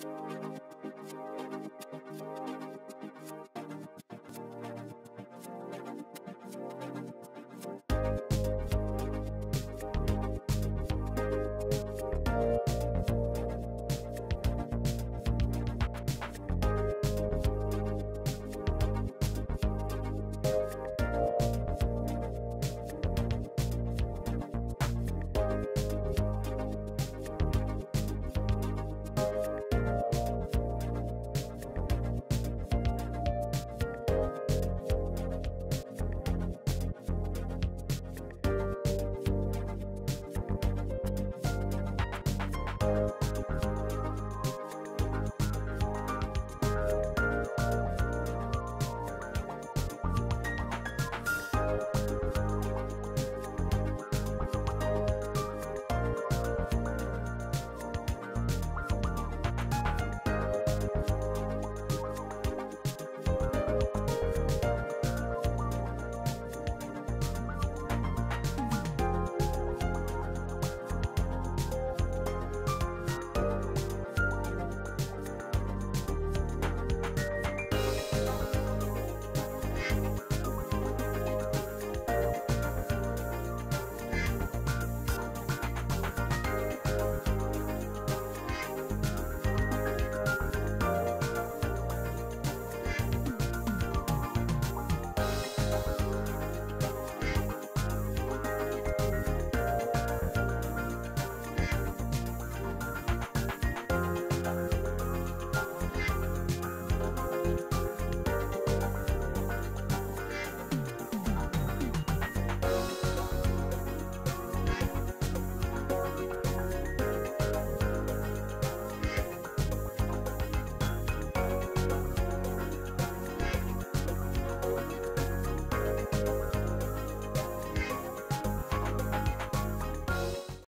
Thank Bye.